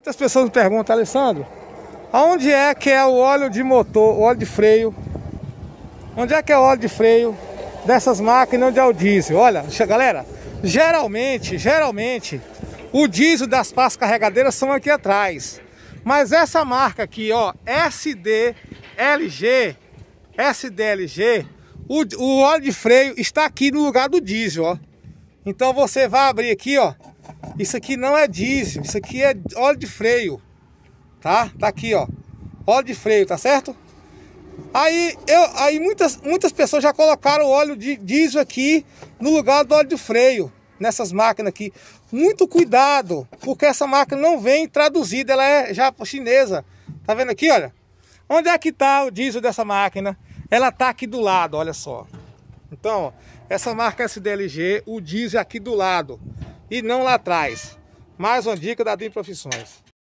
Muitas pessoas me perguntam, Alessandro, aonde é que é o óleo de motor, o óleo de freio? Onde é que é o óleo de freio dessas máquinas onde é o diesel? Olha, galera, geralmente, geralmente, o diesel das pastas carregadeiras são aqui atrás. Mas essa marca aqui, ó, SDLG, SDLG, o, o óleo de freio está aqui no lugar do diesel, ó. Então você vai abrir aqui, ó, isso aqui não é diesel, isso aqui é óleo de freio. Tá? Tá aqui, ó. Óleo de freio, tá certo? Aí, eu, aí muitas, muitas pessoas já colocaram óleo de diesel aqui no lugar do óleo de freio. Nessas máquinas aqui. Muito cuidado, porque essa máquina não vem traduzida, ela é já chinesa. Tá vendo aqui, olha? Onde é que tá o diesel dessa máquina? Ela tá aqui do lado, olha só. Então, essa marca SDLG, o diesel é aqui do lado e não lá atrás. Mais uma dica da DIM Profissões.